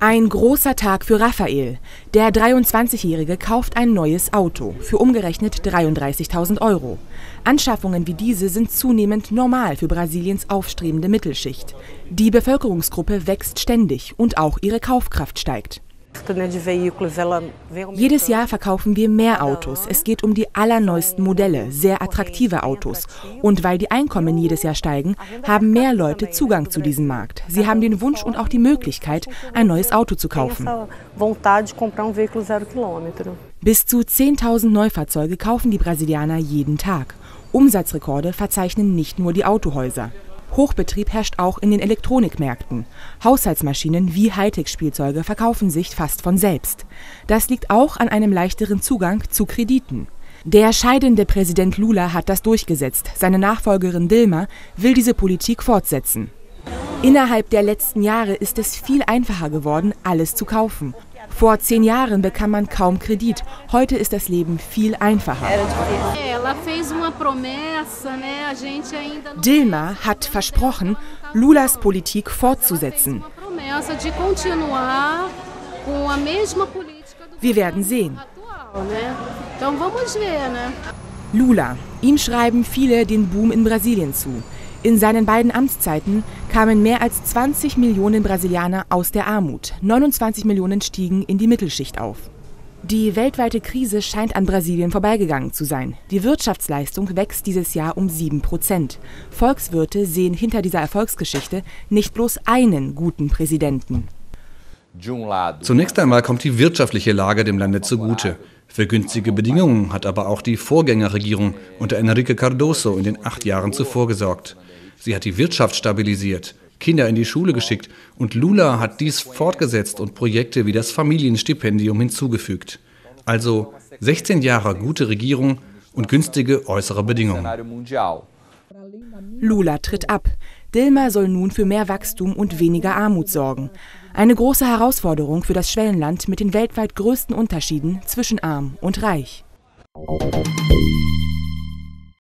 Ein großer Tag für Raphael. Der 23-Jährige kauft ein neues Auto für umgerechnet 33.000 Euro. Anschaffungen wie diese sind zunehmend normal für Brasiliens aufstrebende Mittelschicht. Die Bevölkerungsgruppe wächst ständig und auch ihre Kaufkraft steigt. Jedes Jahr verkaufen wir mehr Autos. Es geht um die allerneuesten Modelle, sehr attraktive Autos. Und weil die Einkommen jedes Jahr steigen, haben mehr Leute Zugang zu diesem Markt. Sie haben den Wunsch und auch die Möglichkeit, ein neues Auto zu kaufen. Bis zu 10.000 Neufahrzeuge kaufen die Brasilianer jeden Tag. Umsatzrekorde verzeichnen nicht nur die Autohäuser. Hochbetrieb herrscht auch in den Elektronikmärkten. Haushaltsmaschinen wie Hightech-Spielzeuge verkaufen sich fast von selbst. Das liegt auch an einem leichteren Zugang zu Krediten. Der scheidende Präsident Lula hat das durchgesetzt. Seine Nachfolgerin Dilma will diese Politik fortsetzen. Innerhalb der letzten Jahre ist es viel einfacher geworden, alles zu kaufen. Vor zehn Jahren bekam man kaum Kredit. Heute ist das Leben viel einfacher. Dilma hat versprochen, Lulas Politik fortzusetzen. Wir werden sehen. Lula. Ihm schreiben viele den Boom in Brasilien zu. In seinen beiden Amtszeiten kamen mehr als 20 Millionen Brasilianer aus der Armut, 29 Millionen stiegen in die Mittelschicht auf. Die weltweite Krise scheint an Brasilien vorbeigegangen zu sein. Die Wirtschaftsleistung wächst dieses Jahr um 7 Prozent. Volkswirte sehen hinter dieser Erfolgsgeschichte nicht bloß einen guten Präsidenten. Zunächst einmal kommt die wirtschaftliche Lage dem Lande zugute. Für günstige Bedingungen hat aber auch die Vorgängerregierung unter Enrique Cardoso in den acht Jahren zuvor gesorgt. Sie hat die Wirtschaft stabilisiert, Kinder in die Schule geschickt und Lula hat dies fortgesetzt und Projekte wie das Familienstipendium hinzugefügt. Also 16 Jahre gute Regierung und günstige äußere Bedingungen. Lula tritt ab. Dilma soll nun für mehr Wachstum und weniger Armut sorgen. Eine große Herausforderung für das Schwellenland mit den weltweit größten Unterschieden zwischen arm und reich.